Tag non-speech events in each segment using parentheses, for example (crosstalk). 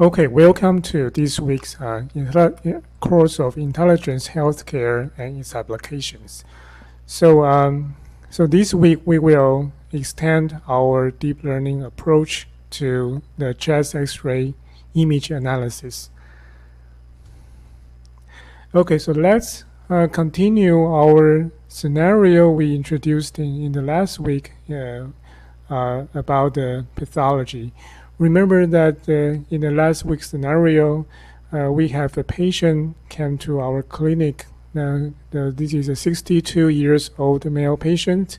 Okay, welcome to this week's uh, course of Intelligence Healthcare and its applications. So, um, so this week we will extend our deep learning approach to the chest X-ray image analysis. Okay, so let's uh, continue our scenario we introduced in, in the last week uh, uh, about the pathology. Remember that uh, in the last week's scenario, uh, we have a patient came to our clinic. Now, this is a 62 years old male patient,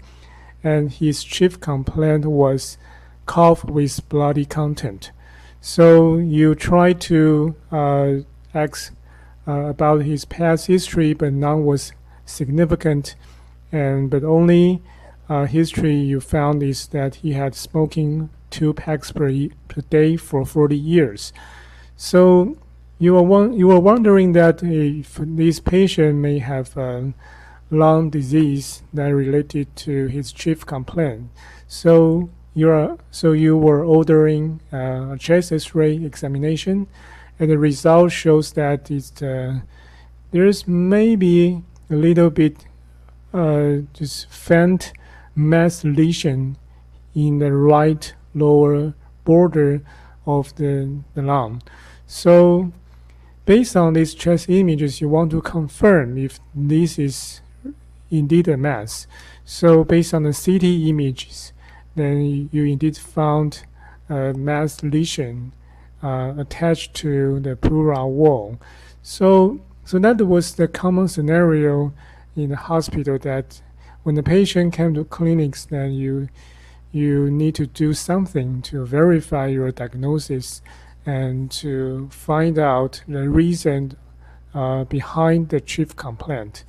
and his chief complaint was cough with bloody content. So you try to uh, ask uh, about his past history, but none was significant, and but only uh, history you found is that he had smoking two packs per, per day for 40 years. So you are, you are wondering that if this patient may have a lung disease that related to his chief complaint. So you are so you were ordering uh, a chest X-ray examination and the result shows that it's, uh, there's maybe a little bit uh, just faint mass lesion in the right lower border of the, the lung. So based on these chest images, you want to confirm if this is indeed a mass. So based on the CT images, then you indeed found a mass lesion uh, attached to the pleural wall. So, so that was the common scenario in the hospital that when the patient came to clinics, then you you need to do something to verify your diagnosis and to find out the reason uh, behind the chief complaint.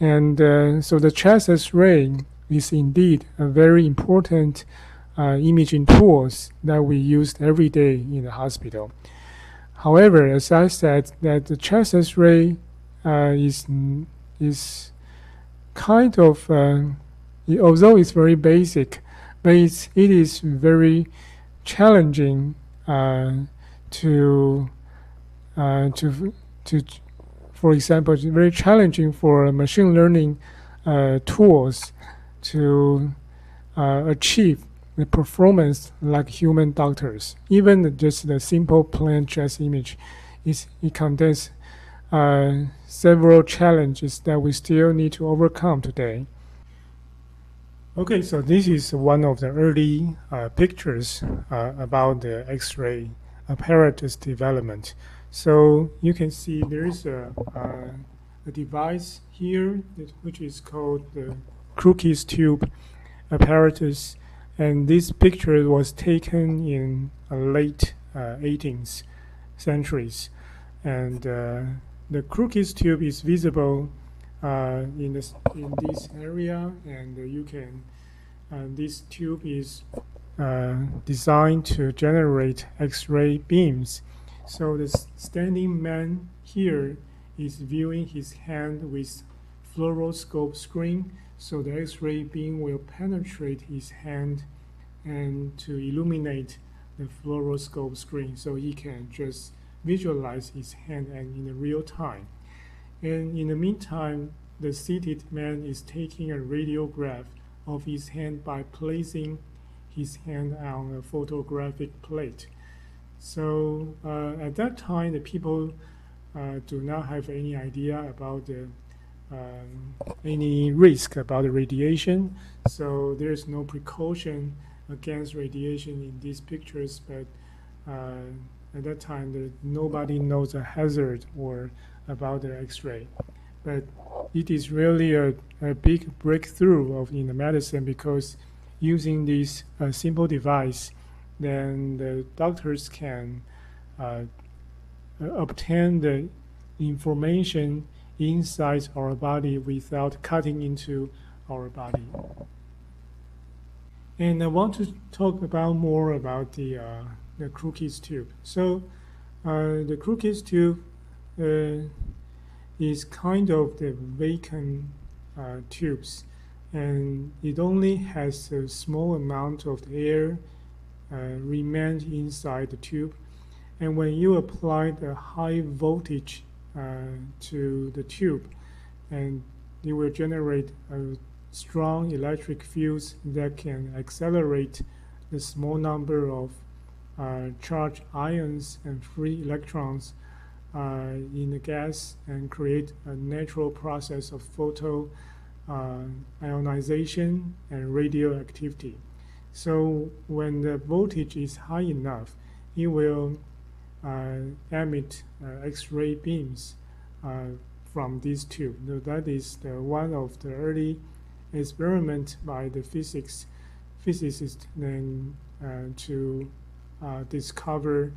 And uh, so the chest X-ray is indeed a very important uh, imaging tools that we use every day in the hospital. However, as I said, that the chest X-ray uh, is is kind of uh, although it's very basic, but it's, it is very challenging uh, to uh, to to for example, it's very challenging for machine learning uh, tools to achieve the performance like human doctors. Even just the simple plain chest image, is, it contains uh, several challenges that we still need to overcome today. Okay, so this is one of the early uh, pictures uh, about the X-ray apparatus development. So you can see there is a, uh, a device here that, which is called the Crookes tube apparatus and this picture was taken in late uh, 18th centuries. And uh, the Crookes tube is visible uh, in, this, in this area, and you can, uh, this tube is uh, designed to generate X-ray beams. So the standing man here is viewing his hand with fluoroscope screen so the X-ray beam will penetrate his hand and to illuminate the fluoroscope screen so he can just visualize his hand and in real time. And in the meantime, the seated man is taking a radiograph of his hand by placing his hand on a photographic plate. So uh, at that time, the people uh, do not have any idea about the um, any risk about the radiation. So there's no precaution against radiation in these pictures, but uh, at that time, there, nobody knows a hazard or about the X-ray. But it is really a, a big breakthrough of in the medicine because using this uh, simple device, then the doctors can uh, obtain the information inside our body without cutting into our body. And I want to talk about more about the, uh, the Crookes tube. So uh, the Crookes tube uh, is kind of the vacuum uh, tubes and it only has a small amount of air uh, remained inside the tube. And when you apply the high voltage uh, to the tube, and it will generate a strong electric fields that can accelerate the small number of uh, charged ions and free electrons in the gas and create a natural process of photo uh, ionization and radioactivity. So when the voltage is high enough, it will uh, emit uh, X-ray beams uh, from these two. So that is the one of the early experiment by the physics physicists then uh, to uh, discover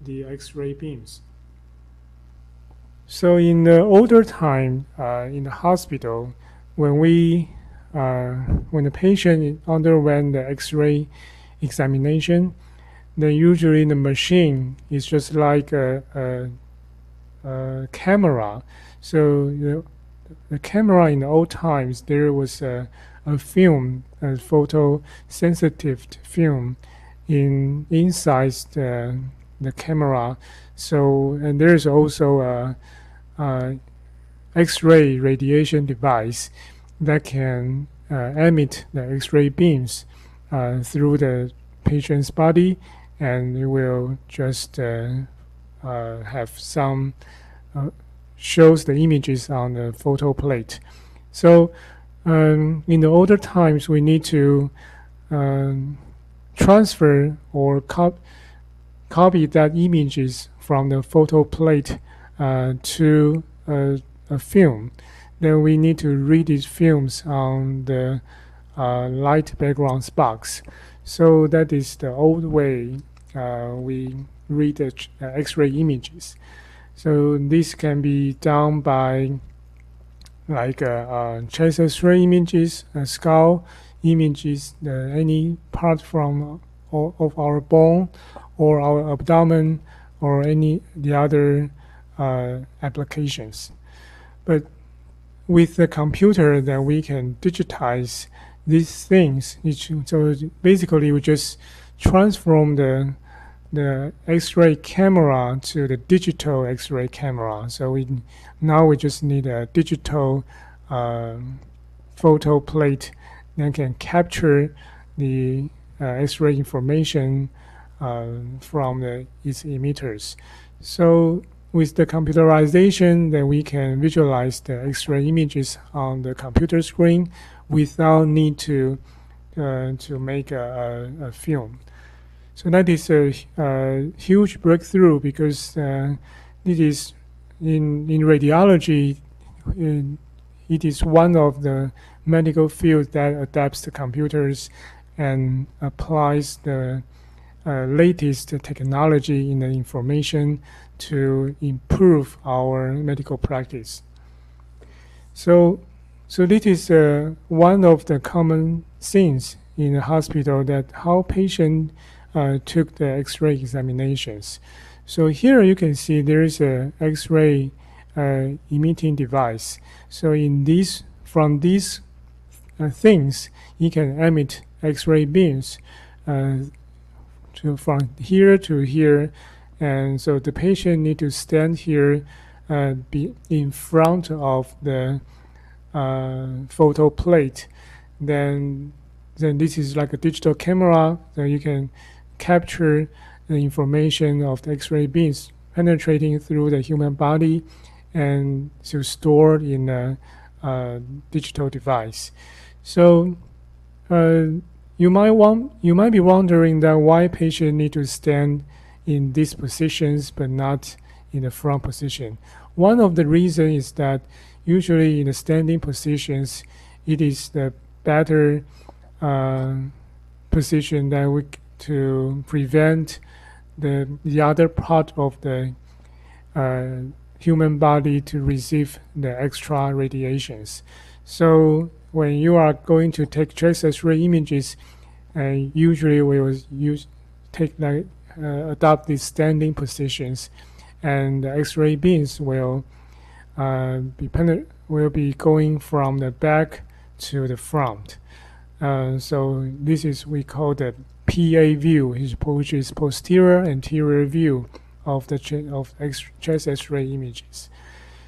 the X-ray beams. So in the older time, uh, in the hospital, when we uh, when the patient underwent the X-ray examination, then usually the machine is just like a, a, a camera. So the, the, camera in the old times, there was a, a film, a photosensitive film, in inside the, the camera. So and there's also a, a X-ray radiation device that can uh, emit the X-ray beams uh, through the patient's body, and it will just uh, uh have some uh, shows the images on the photo plate. So um, in the older times, we need to um, transfer or cop copy that images from the photo plate uh, to a, a, film. Then we need to read these films on the uh, light background box. So that is the old way uh, we read the uh, X-ray images. So this can be done by like uh, uh, X-ray images, skull images, any part from of our bone or our abdomen or any the other uh, applications. But with the computer, then we can digitize these things. So basically, we just transform the the X-ray camera to the digital X-ray camera. So we now we just need a digital uh, photo plate that can capture the uh, X-ray information from the, its emitters. So with the computerization, then we can visualize the X-ray images on the computer screen without need to uh, to make a, a, film. So that is a, a huge breakthrough because uh, it is in in radiology. In, it is one of the medical fields that adapts the computers and applies the uh, latest technology in the information to improve our medical practice. So, so this is uh, one of the common things in the hospital that how patient uh, took the X-ray examinations. So here you can see there is a X-ray uh, emitting device. So in this, from these uh, things, you can emit X-ray beams uh, to from here to here, and so the patient need to stand here, uh, be in front of the uh, photo plate. Then, then this is like a digital camera. Then you can capture the information of the X-ray beams penetrating through the human body, and to store in a, a digital device. So uh, you might want you might be wondering that why patients need to stand in these positions but not in the front position. One of the reasons is that usually in the standing positions, it is the better uh, position that we to prevent the the other part of the uh, human body to receive the extra radiations. So when you are going to take chest X-ray images, uh, usually we will use take like uh, adopt these standing positions, and the X-ray beams will uh, be will be going from the back to the front. Uh, so this is we call the PA view, which is posterior anterior view of the ch- of X- chest X-ray images.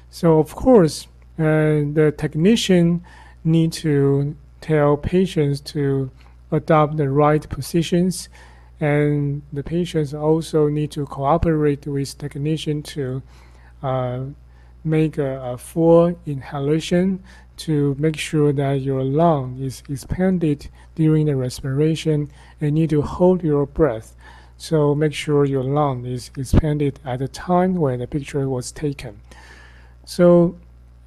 So of course, uh, the technician need to tell patients to adopt the right positions, and the patients also need to cooperate with technician to uh, make a, a, full inhalation to make sure that your lung is expanded during the respiration and need to hold your breath. So make sure your lung is expanded at the time when the picture was taken. So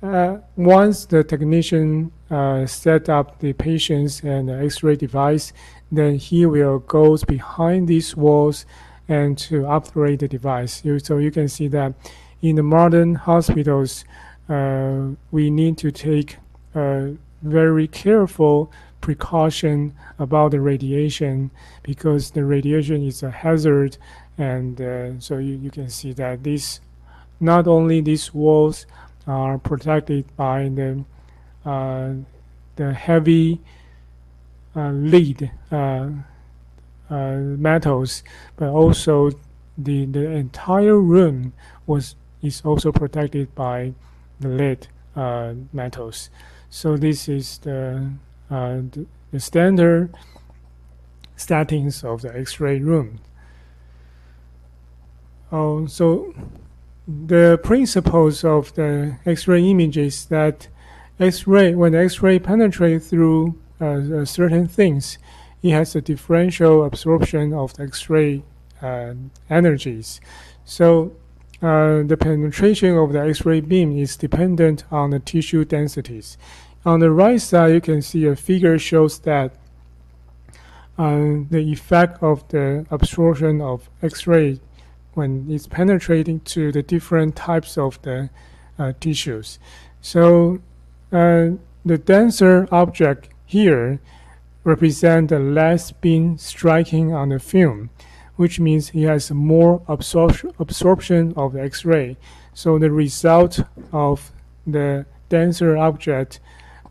uh, once the technician uh, set up the patient's and X-ray device, then he will go behind these walls and to operate the device. So you can see that in the modern hospitals, uh, we need to take a very careful precaution about the radiation because the radiation is a hazard and uh, so you, you can see that this not only these walls are protected by the the heavy uh, lead uh, uh, metals, but also the the entire room was is also protected by the lead uh, metals. So this is the, the, the standard settings of the X-ray room. Oh, so the principles of the X-ray images that X-ray when X-ray penetrates through uh, uh, certain things, it has a differential absorption of the X-ray uh, energies. So uh, the penetration of the X-ray beam is dependent on the tissue densities. On the right side, you can see a figure shows that uh, the effect of the absorption of X-ray when it's penetrating to the different types of the uh, tissues. So uh, the denser object here represent the less beam striking on the film, which means it has more absor absorption of the X-ray. So the result of the denser object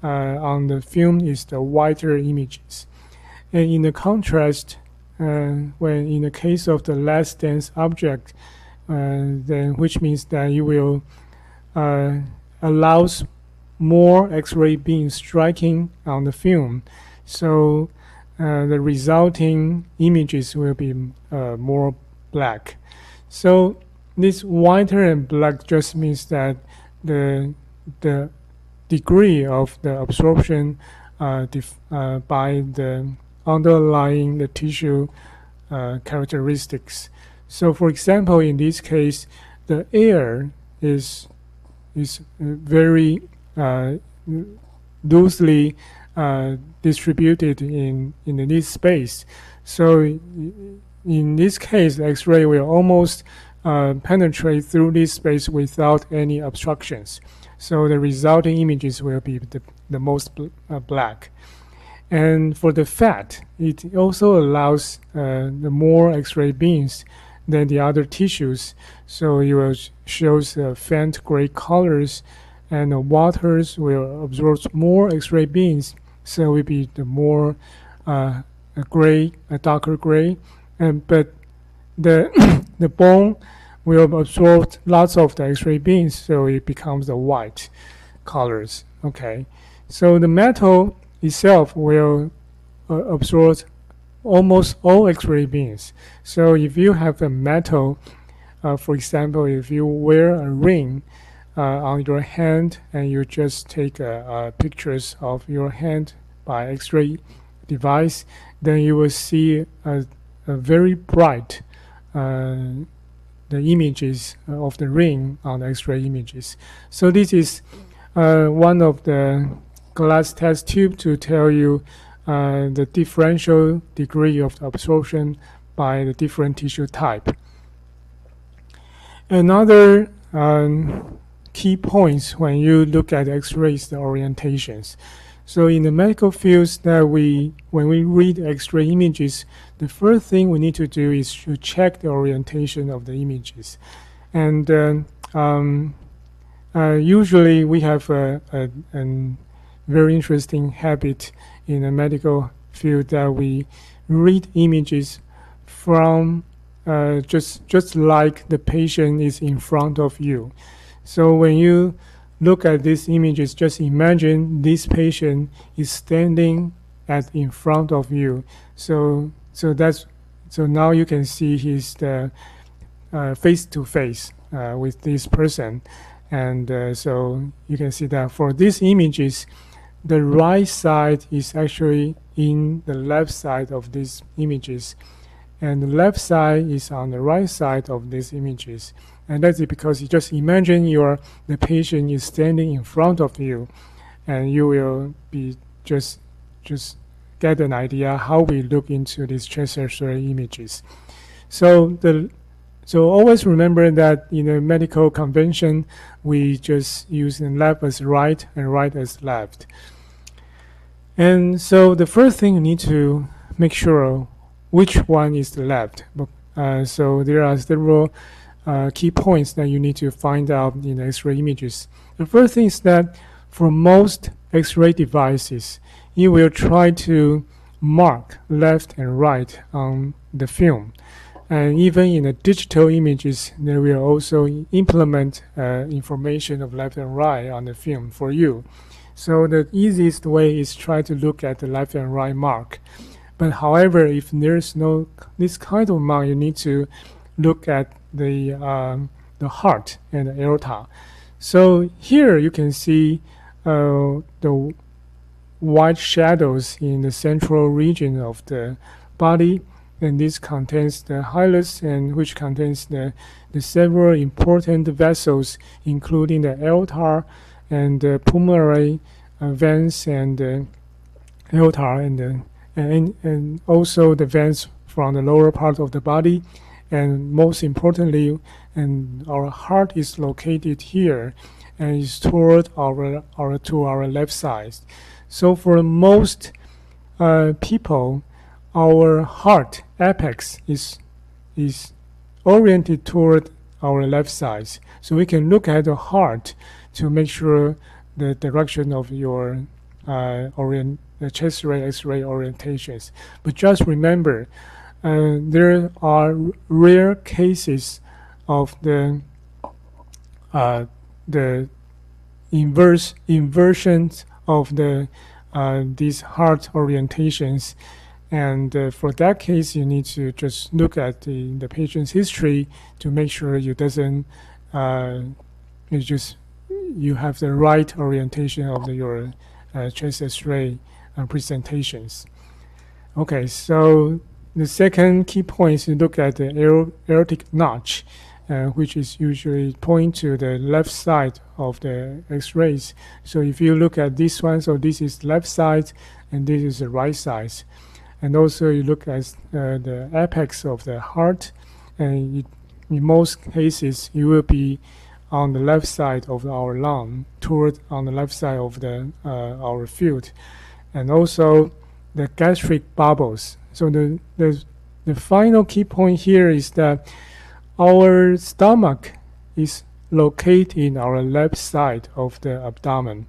uh, on the film is the whiter images. And in the contrast, uh, when in the case of the less dense object, uh, then which means that you will uh, allows more X-ray beams striking on the film, so uh, the resulting images will be uh, more black. So this whiter and black just means that the the degree of the absorption uh, by the underlying the tissue uh, characteristics. So, for example, in this case, the air is is very uh, loosely uh, distributed in in this space. So, in this case, X-ray will almost uh, penetrate through this space without any obstructions. So the resulting images will be the, the most bl uh, black. And for the fat, it also allows uh, the more X-ray beams than the other tissues. So it will shows uh, faint gray colors, and the waters will absorb more X-ray beams, so it will be the more uh, a gray, a darker gray. And but the (coughs) the bone will absorb lots of the X-ray beams, so it becomes the white colors. Okay, so the metal itself will uh, absorb almost all X-ray beams. So if you have a metal, uh, for example, if you wear a ring on your hand and you just take pictures of your hand by X-ray device, then you will see a, a very bright uh, the images of the ring on X-ray images. So this is uh, one of the glass test tube to tell you uh, the differential degree of absorption by the different tissue type. Another um, key points when you look at X-rays, the orientations. So in the medical fields that we, when we read X-ray images, the first thing we need to do is to check the orientation of the images. And uh, um, uh, usually we have a, a, an very interesting habit in the medical field that we read images from uh, just just like the patient is in front of you. So when you look at these images, just imagine this patient is standing at in front of you. So so that's so now you can see he's the uh, face to face uh, with this person, and uh, so you can see that for these images, the right side is actually in the left side of these images and the left side is on the right side of these images. And that's because you just imagine your the patient is standing in front of you, and you will be just just get an idea how we look into these chest X-ray images. So the so always remember that in a medical convention, we just use left as right and right as left. And so the first thing you need to make sure which one is the left. Uh, so there are several uh, key points that you need to find out in X-ray images. The first thing is that for most X-ray devices, you will try to mark left and right on the film. And even in the digital images, they will also implement uh, information of left and right on the film for you. So the easiest way is try to look at the left and right mark. But however, if there's no this kind of mark, you need to look at the um, the heart and the aorta. So here you can see uh, the white shadows in the central region of the body, and this contains the hilus, and which contains the, the several important vessels, including the aorta and the pulmonary uh, veins and the aorta and and, and also the veins from the lower part of the body. And most importantly, and our heart is located here and is toward our, our to our left side. So for most uh, people, our heart apex is is oriented toward our left side. So we can look at the heart to make sure the direction of your uh, orient chest ray X-ray orientations. But just remember, there are rare cases of the uh, the inverse inversions of the uh, these heart orientations. And uh, for that case, you need to just look at the, the patient's history to make sure you doesn't uh, you just you have the right orientation of the, your uh, chest X-ray uh, presentations. Okay, so the second key point is to look at the aortic notch, uh, which is usually point to the left side of the X-rays. So if you look at this one, so this is left side and this is the right side. And also you look at uh, the apex of the heart, and it, in most cases you will be on the left side of our lung, toward on the left side of the uh, our field and also the gastric bubbles. So the, the, the final key point here is that our stomach is located in our left side of the abdomen.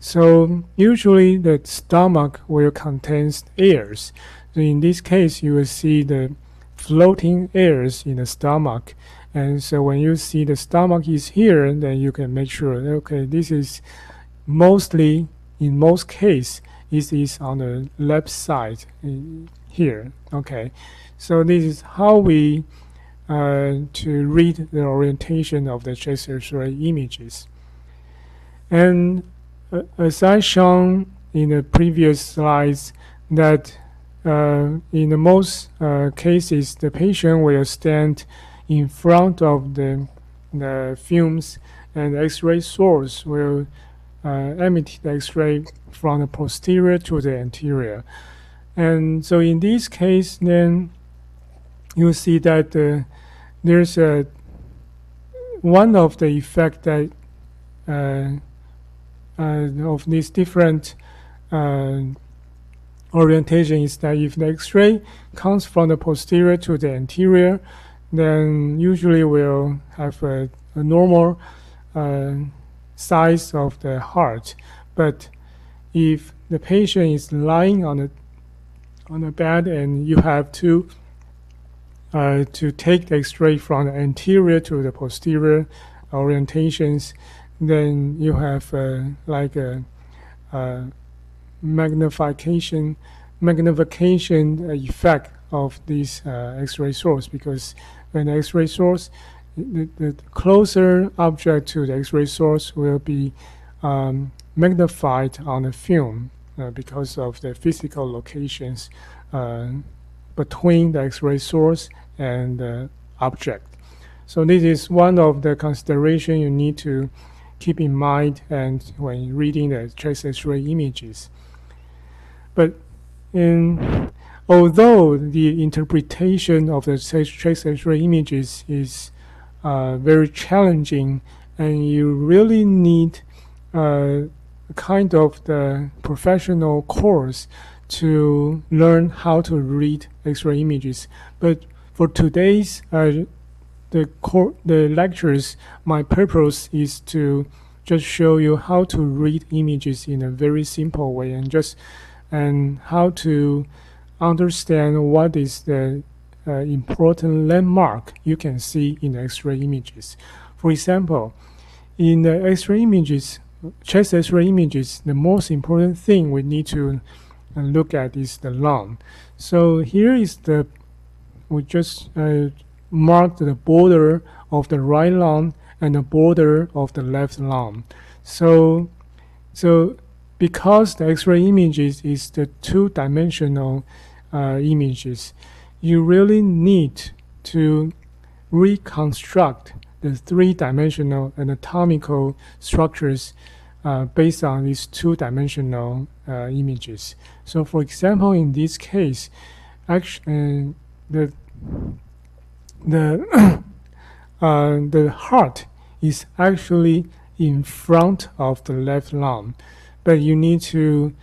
So usually the stomach will contain airs. So in this case, you will see the floating airs in the stomach. And so when you see the stomach is here, then you can make sure, okay, this is mostly, in most case, this is on the left side here. Okay, so this is how we uh, to read the orientation of the X-ray images. And uh, as I shown in the previous slides, that uh, in the most uh, cases, the patient will stand in front of the, the films and X-ray source will uh, emit the X-ray from the posterior to the anterior. And so in this case, then you see that uh, there's a one of the effect that uh, uh, of these different uh, orientation is that if the X-ray comes from the posterior to the anterior, then usually we'll have a, a normal uh, size of the heart. But if the patient is lying on the on the bed and you have two uh, to take the X-ray from the anterior to the posterior orientations, then you have uh, like a, a, magnification magnification effect of this uh, X-ray source because when X-ray source, the, the, closer object to the X-ray source will be um, magnified on the film because of the physical locations uh, between the X-ray source and the object. So this is one of the consideration you need to keep in mind and when reading the chest X-ray images. But in although the interpretation of the chest X-ray images is uh, very challenging, and you really need uh, kind of the professional course to learn how to read X-ray images. But for today's uh, the core the lectures, my purpose is to just show you how to read images in a very simple way and just and how to understand what is the uh, important landmark you can see in X-ray images. For example, in the X-ray images, chest X-ray images, the most important thing we need to uh, look at is the lung. So here is the, we just uh, marked the border of the right lung and the border of the left lung. So, so because the X-ray images is the two-dimensional uh, images, you really need to reconstruct the three-dimensional anatomical structures uh, based on these two-dimensional uh, images. So, for example, in this case, actually, uh, the the (coughs) uh, the heart is actually in front of the left lung, but you need to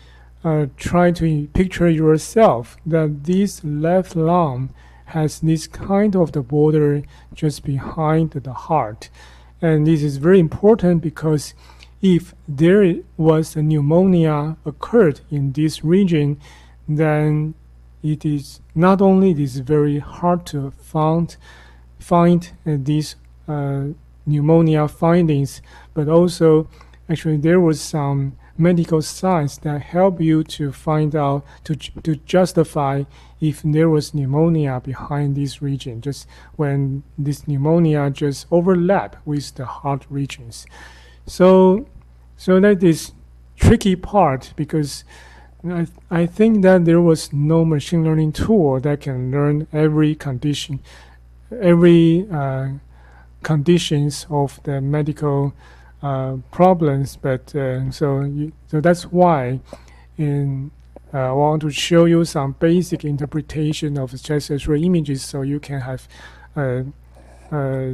uh, try to picture yourself that this left lung has this kind of the border just behind the heart, and this is very important because if there was a pneumonia occurred in this region, then it is not only it is very hard to find find uh, these uh, pneumonia findings, but also actually there was some medical science that help you to find out to to justify if there was pneumonia behind this region just when this pneumonia just overlap with the heart regions so, so that is tricky part because I, I think that there was no machine learning tool that can learn every condition, every uh, conditions of the medical uh, problems. But uh, so you, so that's why in uh, I want to show you some basic interpretation of chest X-ray images so you can have uh, uh,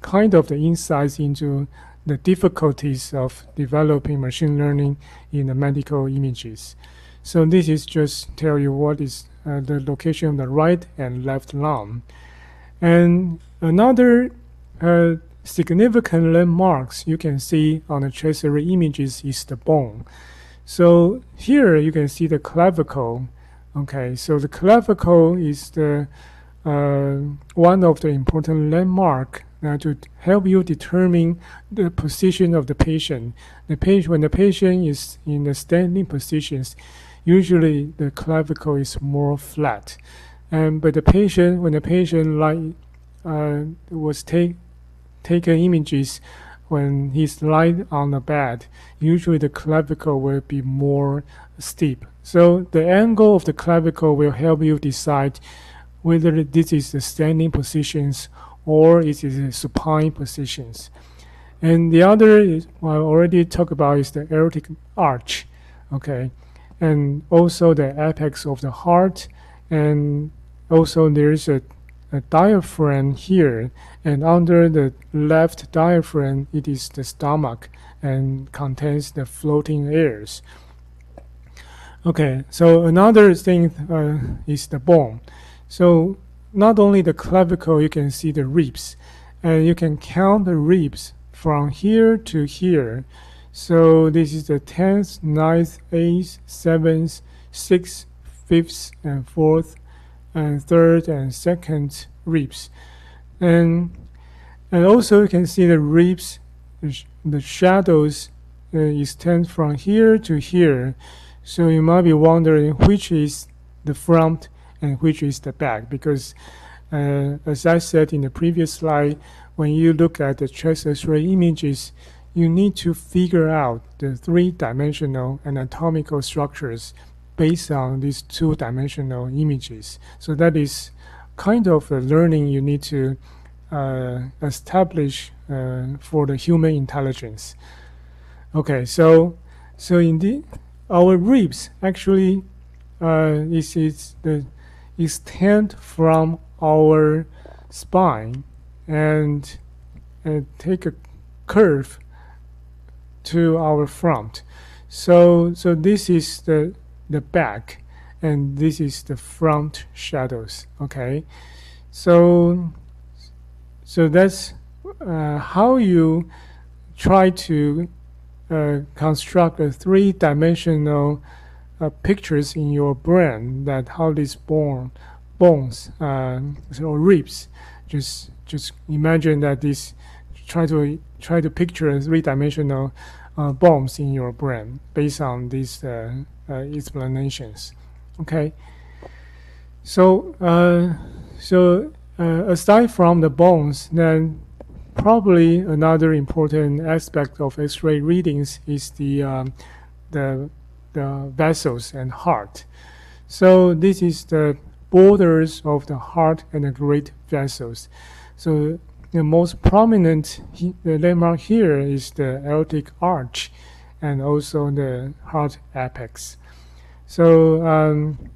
kind of the insights into the difficulties of developing machine learning in the medical images. So this is just tell you what is uh, the location of the right and left lung. And another uh, significant landmarks you can see on the X-ray images is the bone. So here you can see the clavicle. Okay, so the clavicle is the uh, one of the important landmark uh, to help you determine the position of the patient. The patient, when the patient is in the standing positions, usually the clavicle is more flat. And but the patient, when the patient like uh, was take taken images when he's lying on the bed, usually the clavicle will be more steep. So the angle of the clavicle will help you decide whether this is the standing positions or it is the supine positions. And the other is I already talked about is the aortic arch, okay, and also the apex of the heart, and also there is a, a diaphragm here, and under the left diaphragm it is the stomach and contains the floating airs. Okay, so another thing uh, is the bone. So not only the clavicle, you can see the ribs, and you can count the ribs from here to here. So this is the 10th, 9th, 8th, 7th, 6th, 5th, and 4th and third and second ribs. And, and also you can see the ribs, the shadows uh, extend from here to here. So you might be wondering which is the front and which is the back because uh, as I said in the previous slide, when you look at the chest X-ray images, you need to figure out the three-dimensional anatomical structures based on these two-dimensional images. So that is kind of a learning you need to uh, establish uh, for the human intelligence. Okay, so so indeed, our ribs actually uh, is is the extend from our spine and and take a curve to our front. So so this is the the back and this is the front shadows. Okay, so so that's uh, how you try to uh, construct a three-dimensional uh, pictures in your brain that how these bone bones uh, or ribs just just imagine that this try to try to picture three-dimensional uh, in your brain based on these uh, uh, explanations. Okay. So uh, so uh, aside from the bones, then probably another important aspect of X-ray readings is the um, the the vessels and heart. So this is the borders of the heart and the great vessels. So the most prominent the landmark here is the aortic arch and also the heart apex. So, um,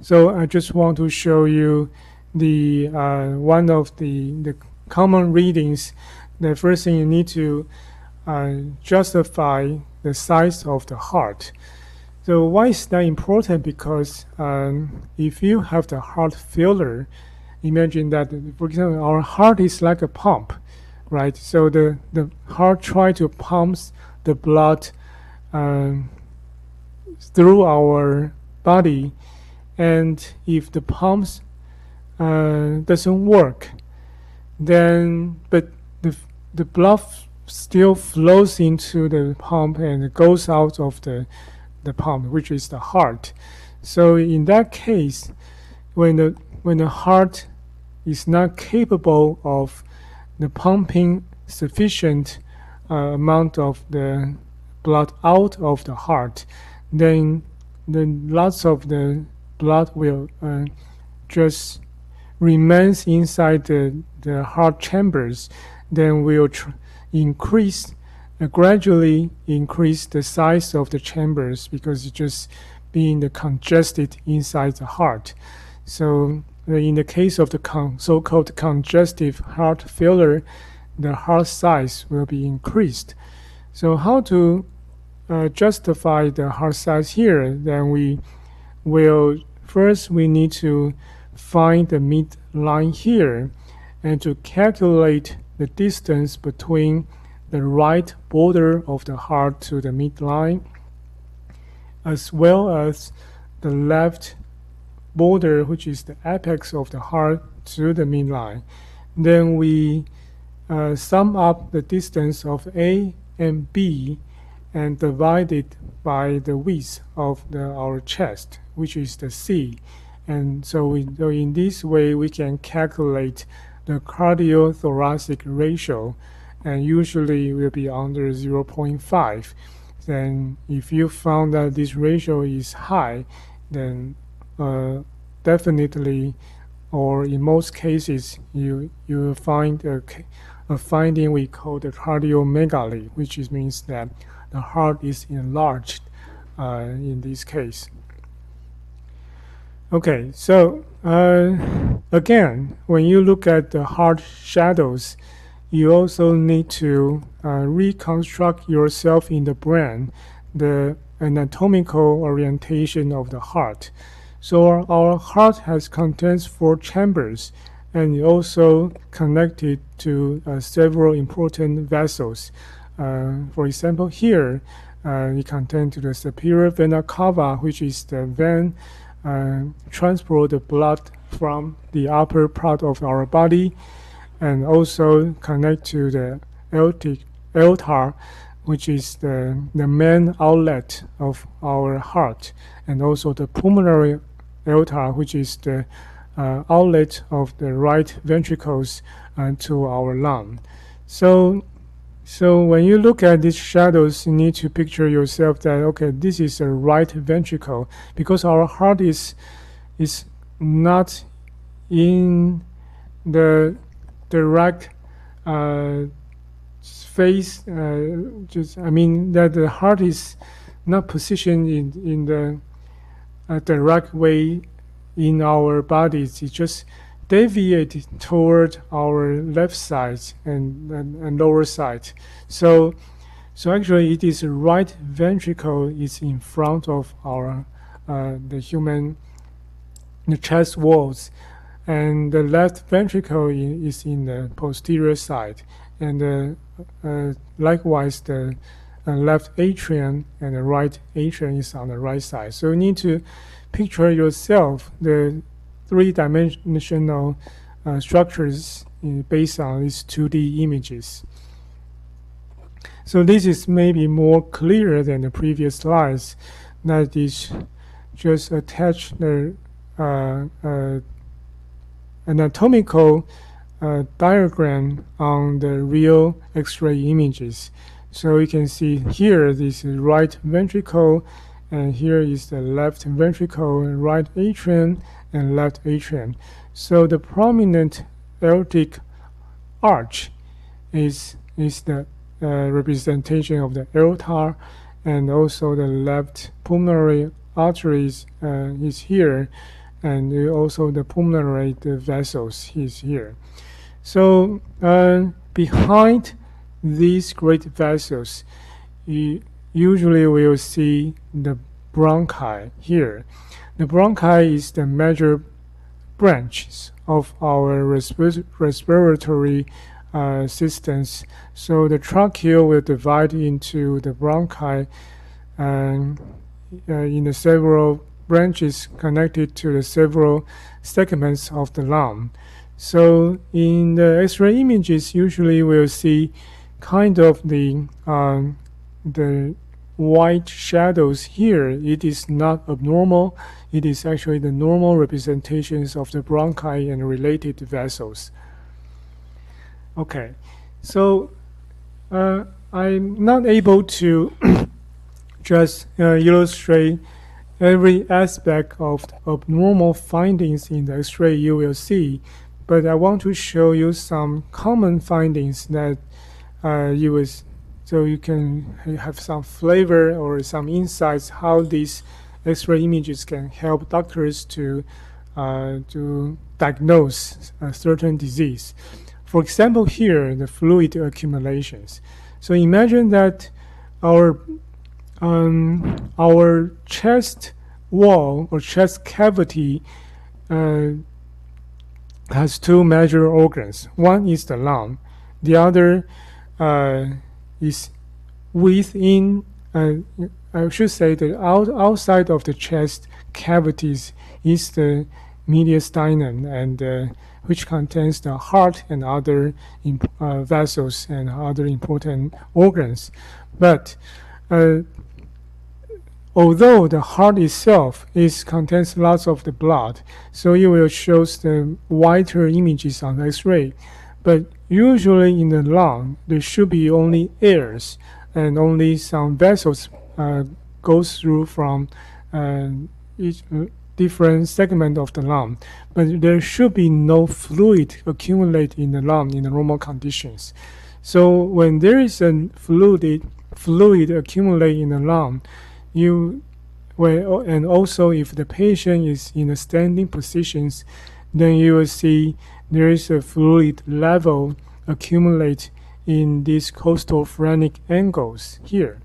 so I just want to show you the uh, one of the, the common readings. The first thing you need to uh, justify the size of the heart. So why is that important? Because um, if you have the heart failure, imagine that, for example, our heart is like a pump, right? So the, the heart try to pump the blood um, through our body, and if the pumps uh, doesn't work, then but the the blood still flows into the pump and goes out of the the pump, which is the heart. So in that case, when the when the heart is not capable of the pumping sufficient uh, amount of the blood out of the heart, then then lots of the blood will uh, just remains inside the, the heart chambers, then will increase uh, gradually increase the size of the chambers because it's just being the congested inside the heart. So in the case of the con so-called congestive heart failure, the heart size will be increased. So how to uh, justify the heart size here? Then we will first we need to find the midline here and to calculate the distance between the right border of the heart to the midline as well as the left border, which is the apex of the heart to the midline. Then we uh, sum up the distance of A and B and divide it by the width of the, our chest, which is the C. And so, we, so in this way, we can calculate the cardiothoracic ratio, and usually will be under 0.5. Then, if you found that this ratio is high, then uh, definitely, or in most cases, you you will find a, a finding we call the cardiomegaly, which means that the heart is enlarged uh, in this case. Okay, so uh, again, when you look at the heart shadows, you also need to uh, reconstruct yourself in the brain the anatomical orientation of the heart. So our heart has contains four chambers and also connected to uh, several important vessels. Uh, for example, here uh, it contains the superior vena cava, which is the vein transport the blood from the upper part of our body and also connect to the aortic aorta, which is the, the main outlet of our heart, and also the pulmonary aorta, which is the uh, outlet of the right ventricles uh, to our lung. So, so when you look at these shadows, you need to picture yourself that okay, this is a right ventricle because our heart is is not in the direct uh, face. Uh, just I mean that the heart is not positioned in in the uh, direct way in our bodies. It's just deviate toward our left side and, and, and lower side. So, so actually, it is right ventricle is in front of our uh, the human the chest walls, and the left ventricle is in the posterior side, and uh, uh, likewise the uh, left atrium and the right atrium is on the right side. So you need to picture yourself the three-dimensional uh, structures in, based on these 2D images. So this is maybe more clear than the previous slides. That is just attach the uh, uh, anatomical uh, diagram on the real X-ray images. So you can see here this is right ventricle and here is the left ventricle, right atrium, and left atrium. So the prominent aortic arch is, is the uh, representation of the aorta, and also the left pulmonary arteries uh, is here, and also the pulmonary vessels is here. So uh, behind these great vessels, you, usually we'll see the bronchi here. The bronchi is the major branches of our resp respiratory uh, systems. So the trachea will divide into the bronchi and uh, in the several branches connected to the several segments of the lung. So in the X-ray images, usually we'll see kind of the um, the white shadows here, it is not abnormal. It is actually the normal representations of the bronchi and related vessels. Okay, so uh, I'm not able to (coughs) just uh, illustrate every aspect of abnormal findings in the X-ray you will see, but I want to show you some common findings that uh, you will so you can have some flavor or some insights how these X-ray images can help doctors to uh, to diagnose a certain disease. For example, here the fluid accumulations. So imagine that our um, our chest wall or chest cavity uh, has two major organs. One is the lung, the other uh, is within, uh, I should say that out, outside of the chest cavities is the mediastinum and uh, which contains the heart and other uh, vessels and other important organs. But uh, although the heart itself is contains lots of the blood, so it will show the whiter images on X-ray. But usually in the lung, there should be only airs and only some vessels uh, goes through from uh, each uh, different segment of the lung. But there should be no fluid accumulate in the lung in the normal conditions. So when there is a fluid fluid accumulate in the lung, you well, and also if the patient is in a standing positions, then you will see there is a fluid level accumulate in these costal phrenic angles here.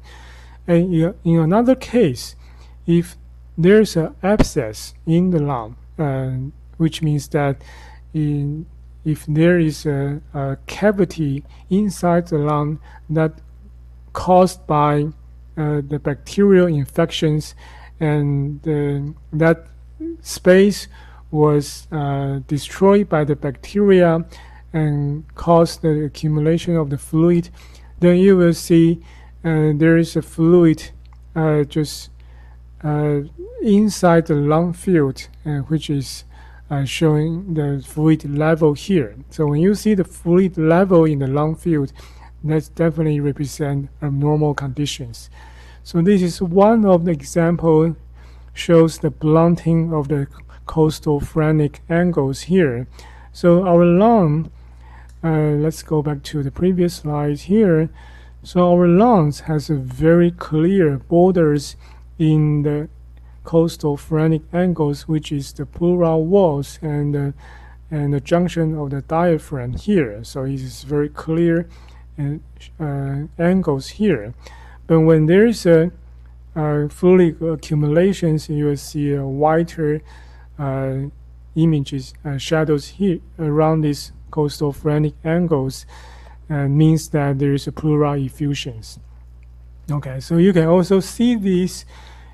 And in another case, if there's an abscess in the lung, uh, which means that in, if there is a, a, cavity inside the lung that caused by uh, the bacterial infections and uh, that space was uh, destroyed by the bacteria and caused the accumulation of the fluid, then you will see uh, there is a fluid uh, just uh, inside the lung field, uh, which is uh, showing the fluid level here. So when you see the fluid level in the lung field, that definitely represent abnormal conditions. So this is one of the example shows the blunting of the costal phrenic angles here. So our lung, uh, let's go back to the previous slide here. So our lungs has a very clear borders in the costal phrenic angles, which is the pleural walls and uh, and the junction of the diaphragm here. So it is very clear uh, angles here. But when there is a uh, fluid accumulations, you will see a whiter uh, images, uh, shadows here around these costal phrenic angles uh, means that there is a pleural effusions. Okay, so you can also see this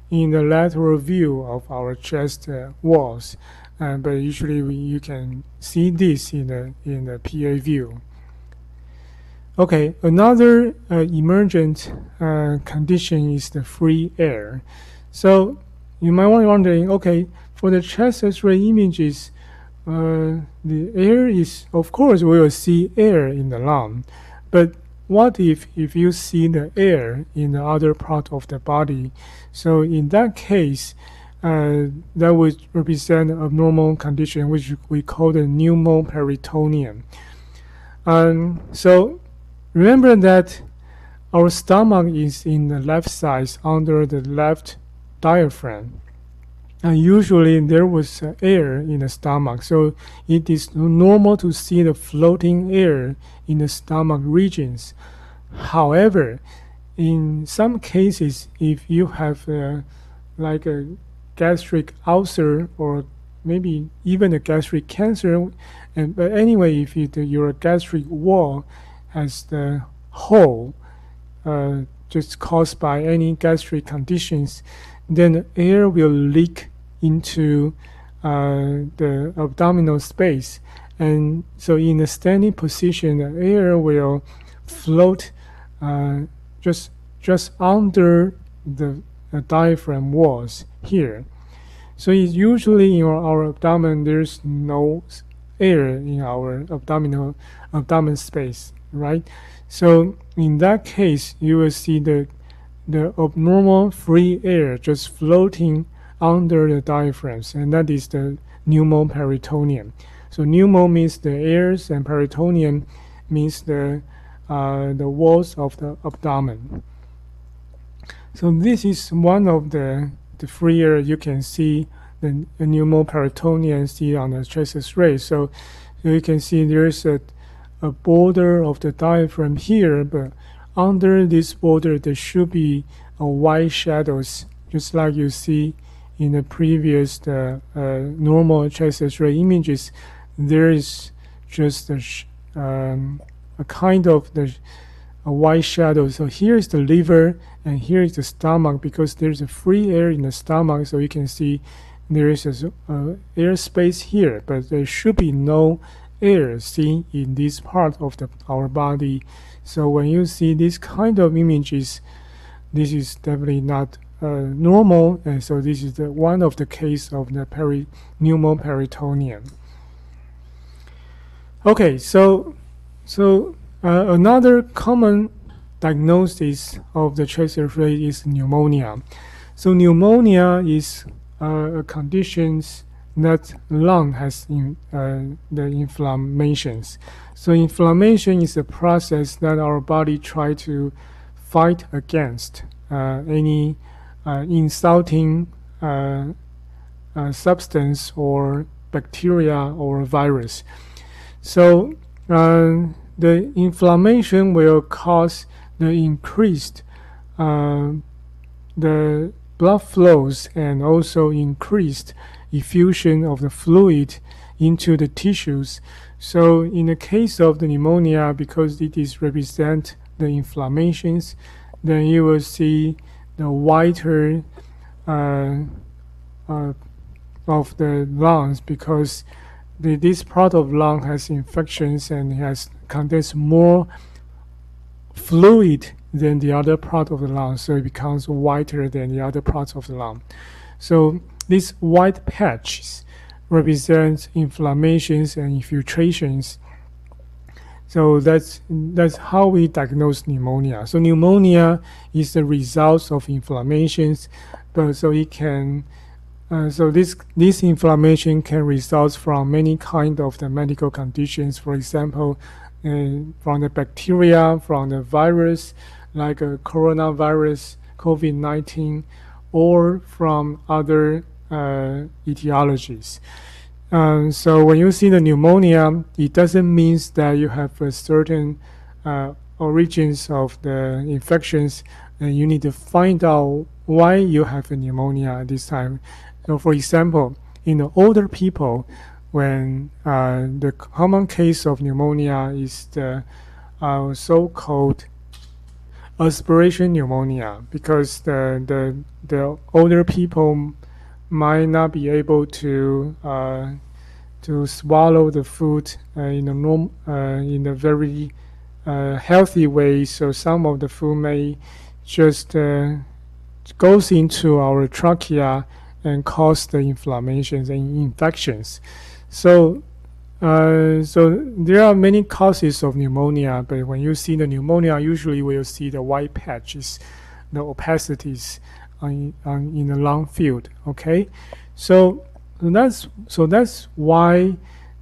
in the lateral view of our chest uh, walls, uh, but usually we, you can see this in the in the PA view. Okay, another uh, emergent uh, condition is the free air. So you might be wondering, okay, for the chest X-ray images, uh, the air is, of course, we will see air in the lung, but what if if you see the air in the other part of the body? So in that case, uh, that would represent a abnormal condition, which we call the pneumoperitoneum. Um, so Remember that our stomach is in the left side under the left diaphragm. And usually there was uh, air in the stomach, so it is normal to see the floating air in the stomach regions. However, in some cases, if you have uh, like a gastric ulcer or maybe even a gastric cancer, and but anyway, if it, your gastric wall has the hole uh, just caused by any gastric conditions, then air will leak into uh, the abdominal space. And so in a standing position, the air will float uh, just, just under the, the diaphragm walls here. So it's usually in our, our abdomen, there's no air in our abdominal abdomen space right? So in that case, you will see the the abnormal free air just floating under the diaphragms, and that is the pneumoperitoneum. So pneumo means the airs, and peritoneum means the uh, the walls of the abdomen. So this is one of the the free air you can see the, the pneumoperitoneum see on the chest X-ray. So, so you can see there is a a border of the diaphragm here, but under this border there should be a white shadows, just like you see in the previous uh, uh, normal chest X-ray images. There is just a, um, a kind of the a white shadow. So here is the liver and here is the stomach because there's a free air in the stomach, so you can see there is a uh, air space here, but there should be no air seen in this part of the, our body. So when you see this kind of images, this is definitely not normal, and so this is the, one of the case of the peri pneumoperitoneum. Okay, so so uh, another common diagnosis of the chest X-ray is pneumonia. So pneumonia is uh, a conditions that lung has in, uh, the inflammations. So inflammation is a process that our body try to fight against uh, any uh, insulting uh, uh, substance or bacteria or virus. So uh, the inflammation will cause the increased the blood flows and also increased effusion of the fluid into the tissues. So in the case of the pneumonia, because it is represent the inflammations, then you will see the whiter uh, uh, of the lungs because the, this part of lung has infections and has contains more fluid than the other part of the lung, so it becomes whiter than the other parts of the lung. So these white patches represent inflammations and infiltrations. So that's that's how we diagnose pneumonia. So pneumonia is the result of inflammations, but so it can uh, so this this inflammation can result from many kind of the medical conditions. For example, uh, from the bacteria, from the virus, like a coronavirus, COVID-19, or from other uh, etiologies. Um, so when you see the pneumonia, it doesn't mean that you have a certain uh, origins of the infections, and you need to find out why you have a pneumonia at this time. So, for example, in the older people, when uh, the common case of pneumonia is the uh, so-called aspiration pneumonia, because the, the the older people might not be able to uh, to swallow the food uh, in a norm uh, in a very uh, healthy way. So some of the food may just uh, goes into our trachea and cause the inflammations and infections. So uh, so there are many causes of pneumonia, but when you see the pneumonia, usually we'll see the white patches, the opacities on, on in the lung field. Okay, so that's so that's why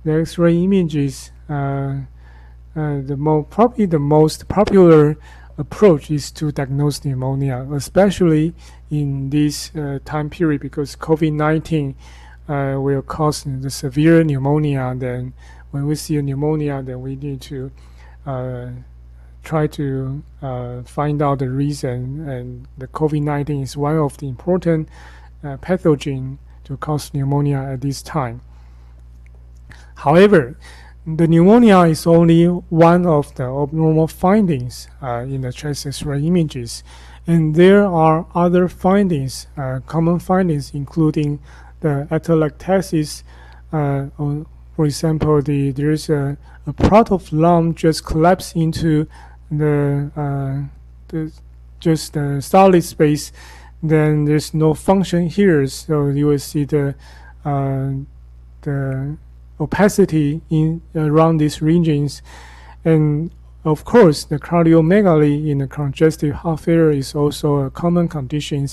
the X-ray images, uh, uh, the more probably the most popular approach is to diagnose pneumonia, especially in this uh, time period because COVID-19 uh, will cause the severe pneumonia. Then when we see a pneumonia, then we need to uh, try to uh, find out the reason. And the COVID-19 is one of the important uh, pathogen to cause pneumonia at this time. However, the pneumonia is only one of the abnormal findings uh, in the chest X-ray images, and there are other findings, uh, common findings, including the atelectasis. Uh, for example, the there's a, a part of lung just collapse into the, uh, the just the solid space, then there's no function here. So you will see the uh, the opacity in around these regions, and of course, the cardiomegaly in the congestive heart failure is also a common condition.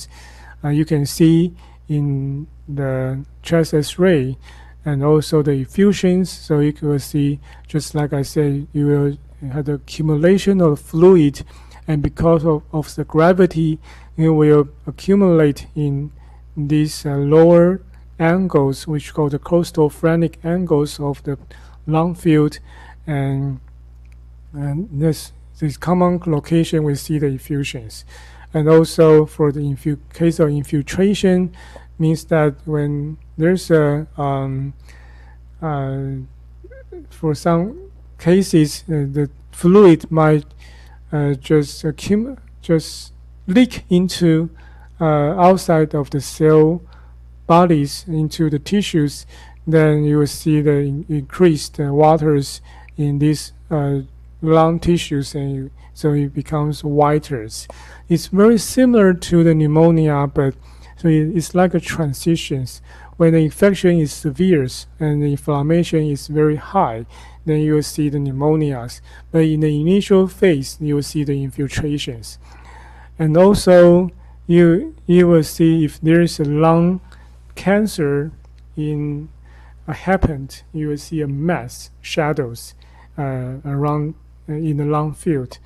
Uh, you can see in the chest X-ray and also the effusions. So you will see, just like I said, you will have the accumulation of fluid, and because of, of the gravity, it will accumulate in these uh, lower angles, which called the costal phrenic angles of the lung field, and and this this common location we see the effusions, and also for the infu- case of infiltration, means that when there's a um, uh, for some cases uh, the fluid might uh, just accum- just leak into uh, outside of the cell bodies into the tissues, then you will see the in increased waters in these lung tissues, and you, so it becomes whiter. It's very similar to the pneumonia, but so it, it's like a transition. When the infection is severe and the inflammation is very high, then you will see the pneumonias. But in the initial phase, you will see the infiltrations. And also, you, you will see if there is a lung cancer in uh, happened, you will see a mass shadows uh, around uh, in the lung field.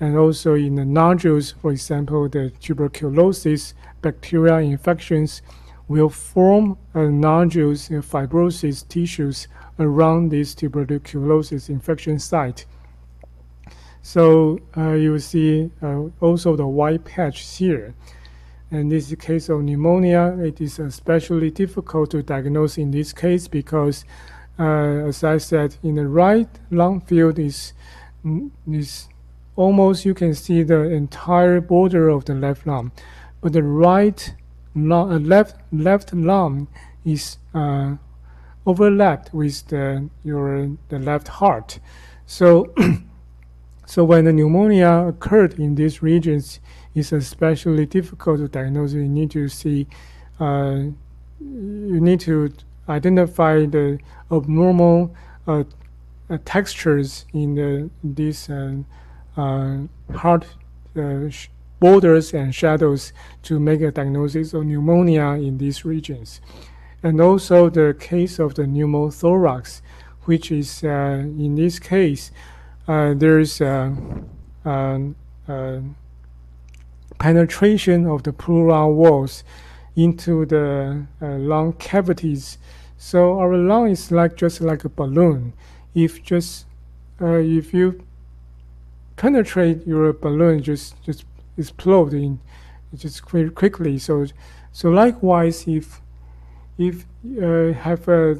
And also in the nodules, for example, the tuberculosis bacterial infections will form nodules and fibrosis tissues around this tuberculosis infection site. So uh, you see uh, also the white patch here. And this case of pneumonia, it is especially difficult to diagnose in this case because, uh, as I said, in the right lung field is, is almost you can see the entire border of the left lung, but the right uh, left left lung is uh, overlapped with the, your the left heart. So, (clears throat) so when the pneumonia occurred in these regions, it's especially difficult to diagnose. You need to see, uh, you need to identify the abnormal uh, uh, textures in the these uh, uh, heart borders and shadows to make a diagnosis of pneumonia in these regions. And also the case of the pneumothorax, which is uh, in this case, uh, there's uh, penetration of the pleural walls into the lung cavities. So our lung is like just like a balloon. If just if you penetrate your balloon, just just explode in just quickly. So, so likewise, if if uh, have a,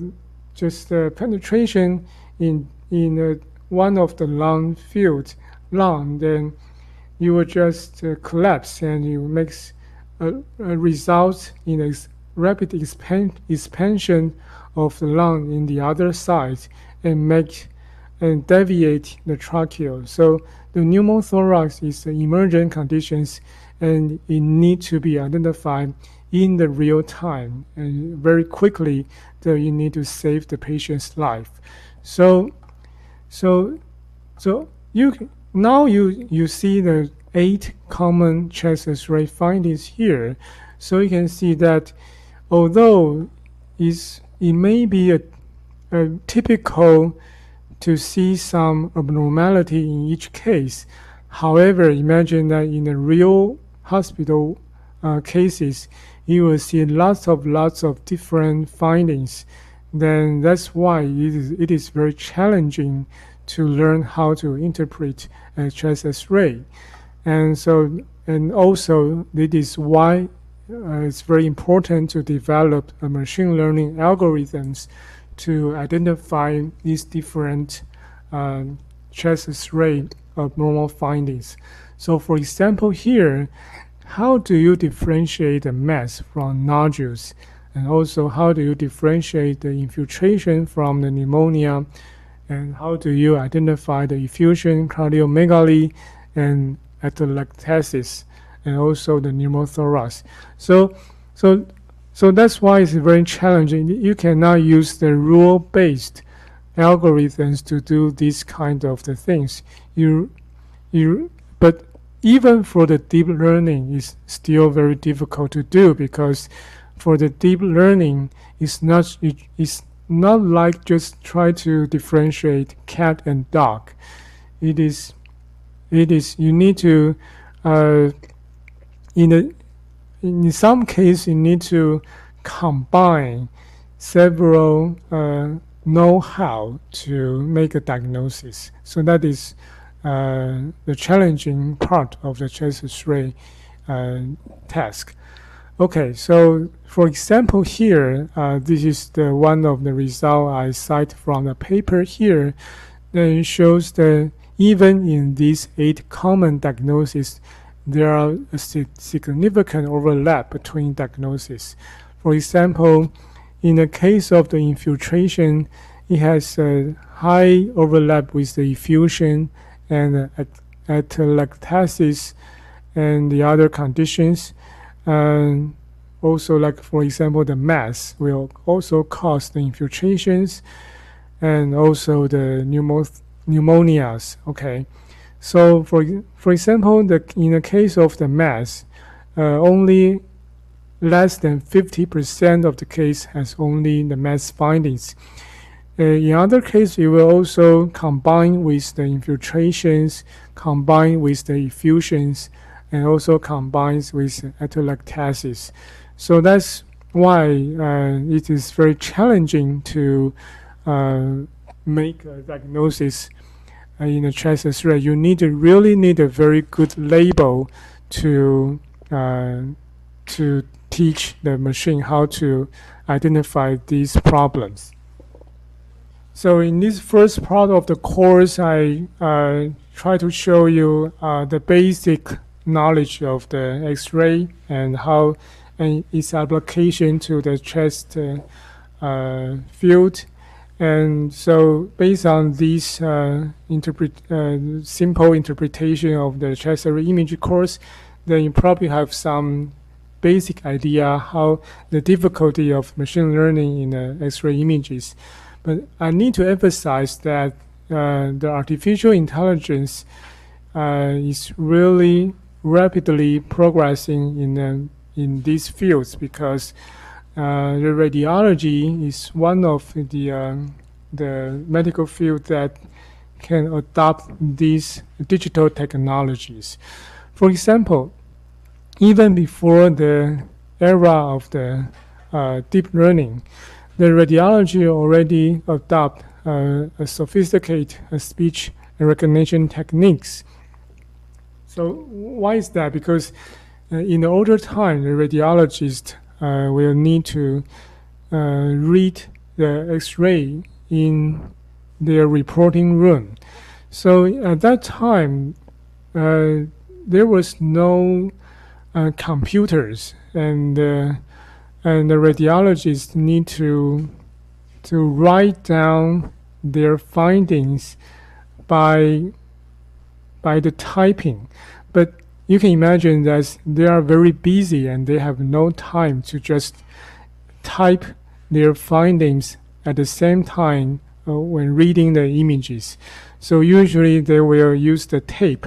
just a penetration in in one of the lung field lung, then you will just uh, collapse and you makes a, a result in a rapid expand, expansion of the lung in the other side and make and deviate the tracheal. So the pneumothorax is the emergent conditions and it need to be identified in the real time and very quickly that you need to save the patient's life. So, so, so you now you you see the eight common chest X-ray findings here. So you can see that although is it may be a, a typical to see some abnormality in each case. However, imagine that in the real hospital uh, cases, you will see lots of lots of different findings. Then that's why it is, it is very challenging to learn how to interpret a chest X-ray, and so and also it is why uh, it's very important to develop a machine learning algorithms to identify these different um, chest rate of normal findings. So for example here, how do you differentiate the mass from nodules? And also how do you differentiate the infiltration from the pneumonia? And how do you identify the effusion, cardiomegaly, and atelectasis, and also the pneumothorax? So, so so that's why it's very challenging. You cannot use the rule-based algorithms to do these kind of the things. You, you, but even for the deep learning, it's still very difficult to do because for the deep learning, it's not it, it's not like just try to differentiate cat and dog. It is, it is you need to, uh, in the in some case, you need to combine several uh, know-how to make a diagnosis. So that is uh, the challenging part of the chest X-ray uh, task. Okay, so for example here, uh, this is the one of the result I cite from the paper here. Then it shows that even in these eight common diagnoses, there are a significant overlap between diagnoses. For example, in the case of the infiltration, it has a high overlap with the effusion and atelectasis and the other conditions. And also, like for example, the mass will also cause the infiltrations and also the pneumonias. Okay. So for, for example, the, in the case of the mass, uh, only less than 50% of the case has only the mass findings. Uh, in other cases, it will also combine with the infiltrations, combine with the effusions, and also combines with atelectasis. So that's why uh, it is very challenging to uh, make a diagnosis uh, in a chest X-ray, you need to really need a very good label to uh, to teach the machine how to identify these problems. So in this first part of the course, I uh, try to show you uh, the basic knowledge of the X-ray and how and its application to the chest uh, uh, field. And so, based on this uh, interpret, simple interpretation of the chest X-ray image course, then you probably have some basic idea how the difficulty of machine learning in uh, X-ray images. But I need to emphasize that uh, the artificial intelligence uh, is really rapidly progressing in uh, in these fields because uh, the radiology is one of the uh, the medical field that can adopt these digital technologies. For example, even before the era of the uh, deep learning, the radiology already adopt uh, a sophisticated uh, speech recognition techniques. So why is that? Because uh, in the older time, the radiologist uh, will need to uh, read the X-ray in their reporting room. So at that time, there was no uh, computers and uh, and the radiologists need to to write down their findings by by the typing but you can imagine that they are very busy and they have no time to just type their findings at the same time uh, when reading the images. So usually they will use the tape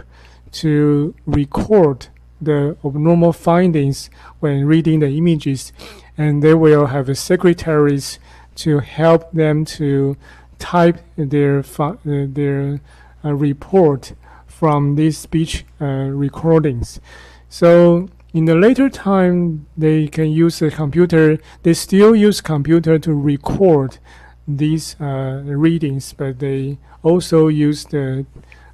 to record the abnormal findings when reading the images, and they will have secretaries to help them to type their uh, their uh, report from these speech uh, recordings. So in the later time, they can use the computer. They still use computer to record these uh, readings, but they also use the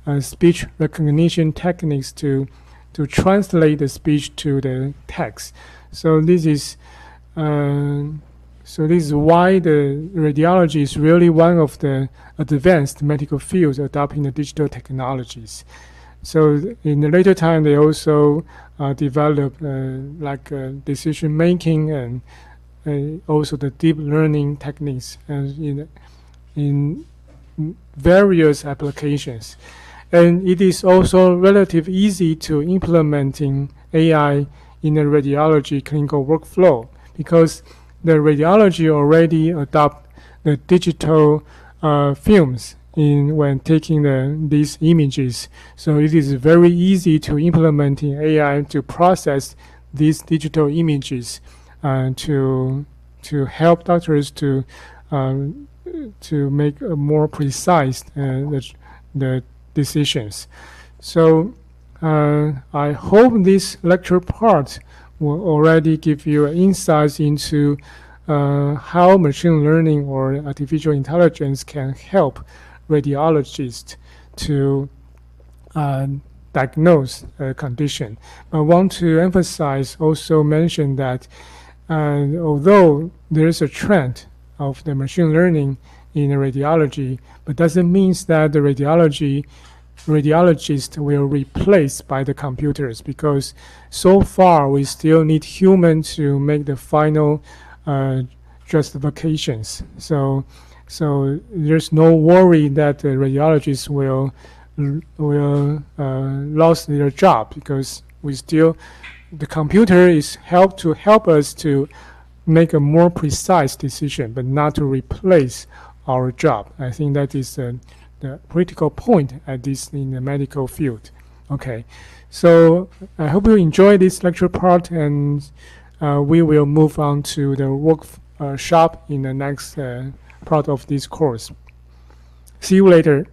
uh, speech recognition techniques to to translate the speech to the text. So this is uh, so this is why the radiology is really one of the advanced medical fields adopting the digital technologies. So in the later time, they also uh, develop uh, like uh, decision making and uh, also the deep learning techniques in in various applications. And it is also relatively easy to implementing AI in the radiology clinical workflow because the radiology already adopt the digital uh, films in when taking the, these images. So it is very easy to implement in AI to process these digital images uh, to to help doctors to um, to make more precise uh, the, the decisions. So uh, I hope this lecture part will already give you insights into uh, how machine learning or artificial intelligence can help radiologists to uh, diagnose a condition. I want to emphasize, also mention that uh, although there is a trend of the machine learning in radiology, but doesn't mean that the radiology radiologist will replace by the computers because so far we still need human to make the final uh, justifications. So, so there's no worry that the radiologists will will uh, lose their job because we still the computer is help to help us to make a more precise decision, but not to replace our job. I think that is uh, the critical point at this in the medical field. Okay, so I hope you enjoy this lecture part, and uh, we will move on to the workshop uh, in the next uh, part of this course. See you later.